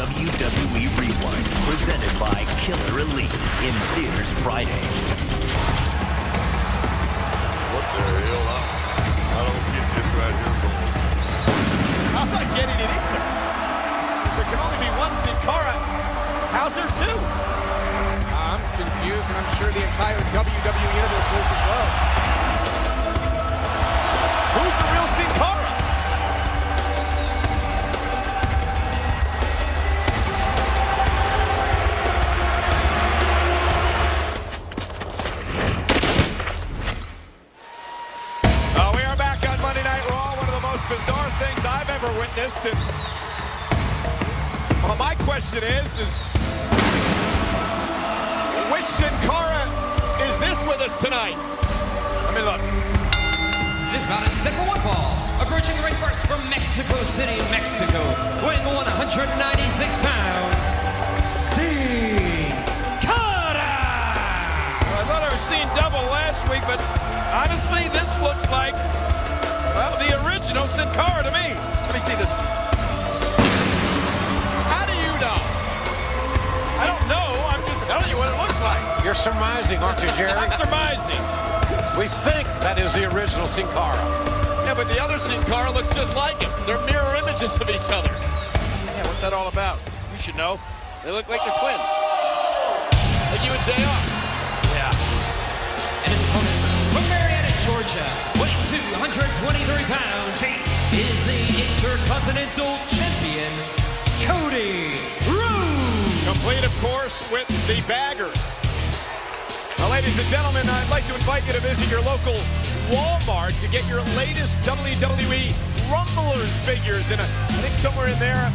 WWE Rewind, presented by Killer Elite in theaters Friday. What the hell? I, I don't get this right here, boy. I'm not getting it either. There can only be one Sin Cara. How's there two? I'm confused, and I'm sure the entire WWE Universe is as well. Who's the real Sin Cara? Witnessed. And well, my question is, is which Sin Cara is this with us tonight? I mean, look. This bout is set for one fall. Approaching the ring first from Mexico City, Mexico. Weighing 196 pounds, Sin Cara! I thought I was seeing double last week, but honestly, this looks like, well, the original Sin Cara me. See this. How do you know? I don't know. I'm just telling you what it looks like. You're surmising, aren't you, Jerry? I'm surmising. we think that is the original Sin Cara. Yeah, but the other Sin Cara looks just like him. They're mirror images of each other. Yeah, what's that all about? You should know. They look like they're twins. Like you and JR. Yeah. And his opponent from Marietta, Georgia, weighing 223 pounds, he is the Intercontinental Champion, Cody Rhodes. Complete, of course, with the baggers. Now, ladies and gentlemen, I'd like to invite you to visit your local Walmart to get your latest WWE Rumblers figures. And I think somewhere in there,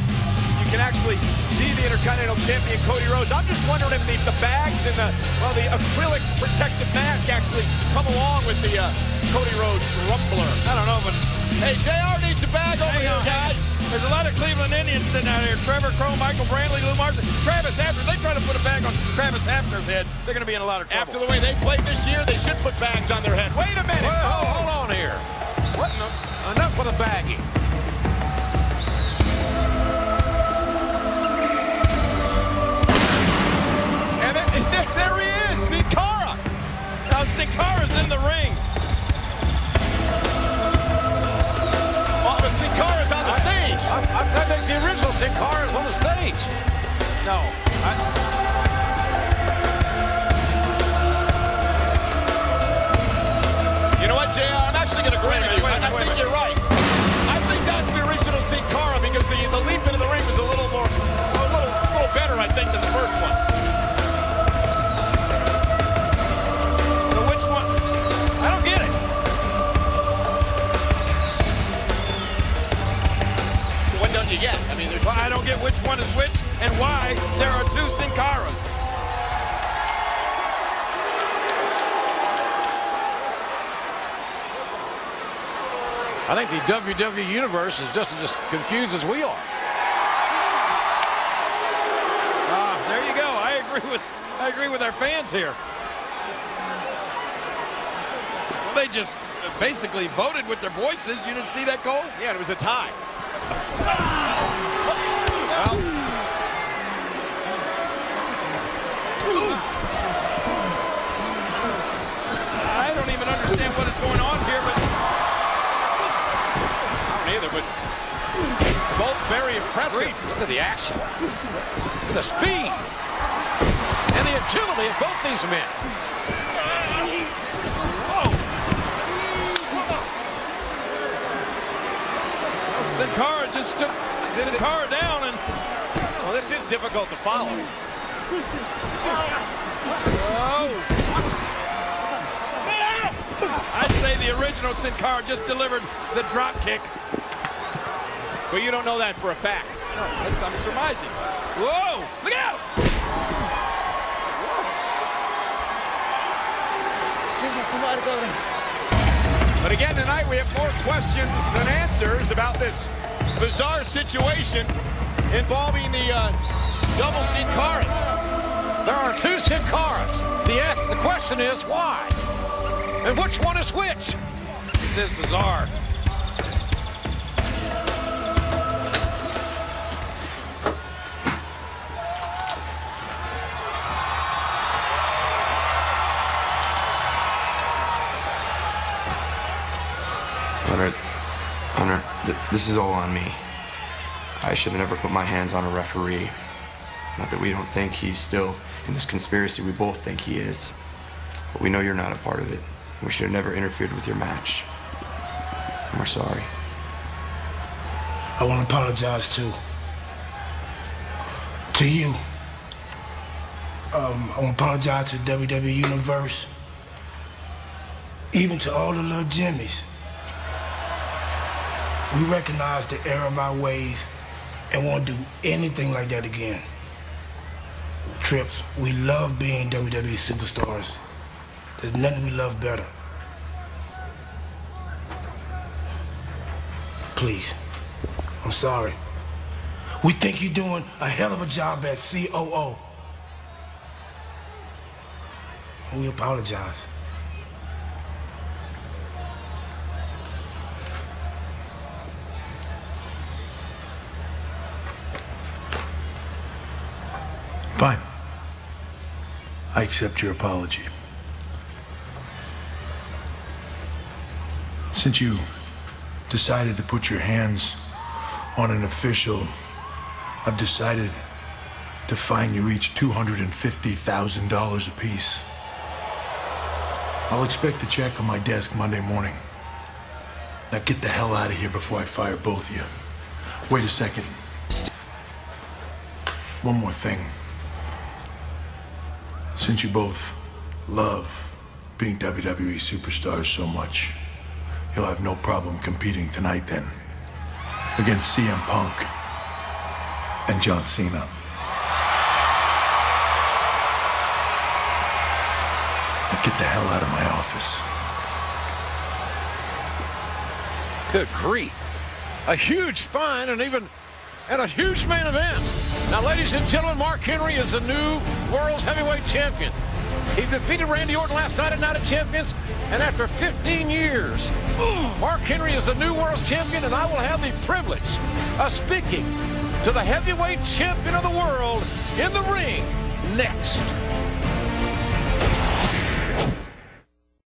you can actually see the Intercontinental Champion Cody Rhodes. I'm just wondering if the, the bags and the, well, the acrylic protective mask actually come along with the uh, Cody Rhodes Rumbler. I don't know, but Hey, JR needs a bag over hang here, on, guys. There's a lot of Cleveland Indians sitting out here. Trevor Crowe, Michael Brantley, Lou Marson, Travis Hafner. They try to put a bag on Travis Hafner's head. They're going to be in a lot of trouble. After the way they played this year, they should put bags on their head. Wait a No. I, You know what, JR? I'm actually going to agree with you. minute, I, I wait a think you're right. I think that's the original Sin Cara because the, the leap into the ring was a little more, a little, a little better, I think, than the first one. Why there are two Sin Caras. I think the WWE Universe is just as confused as we are. Ah, there you go. I agree with I agree with our fans here. Well, they just basically voted with their voices. You didn't see that, Cole? Yeah, it was a tie. Well, I don't even understand what is going on here, but I don't either, but both very impressive. Look at the action. The speed. And the agility of both these men. Sin Cara just took Sin Cara down, and Well, this is difficult to follow. oh. I say the original Sin Cara just delivered the drop kick. But you don't know that for a fact. That's, I'm surmising. Whoa! Look out! But again, tonight we have more questions than answers about this bizarre situation involving the uh, double Sin Caras. There are two Sin Caras. The, ask, the question is why? And which one is which? This is bizarre. This is all on me. I should have never put my hands on a referee. Not that we don't think he's still in this conspiracy, we both think he is. But we know you're not a part of it. We should have never interfered with your match. And we're sorry. I want to apologize too. To you. Um, I want to apologize to WWE Universe. Even to all the little Jimmies. We recognize the error of our ways and won't do anything like that again. Trips, we love being WWE superstars. There's nothing we love better. Please, I'm sorry. We think you're doing a hell of a job as COO. We apologize. I accept your apology. Since you decided to put your hands on an official, I've decided to fine you each $250,000 apiece. I'll expect the check on my desk Monday morning. Now get the hell out of here before I fire both of you. Wait a second. One more thing. Since you both love being WWE superstars so much, you'll have no problem competing tonight then against CM Punk and John Cena. Now get the hell out of my office. Good grief. A huge fine and even and a huge main event. Now, ladies and gentlemen, Mark Henry is the new world's heavyweight champion. He defeated Randy Orton last night at Night of Champions, and after 15 years, Mark Henry is the new world's champion, and I will have the privilege of speaking to the heavyweight champion of the world in the ring next.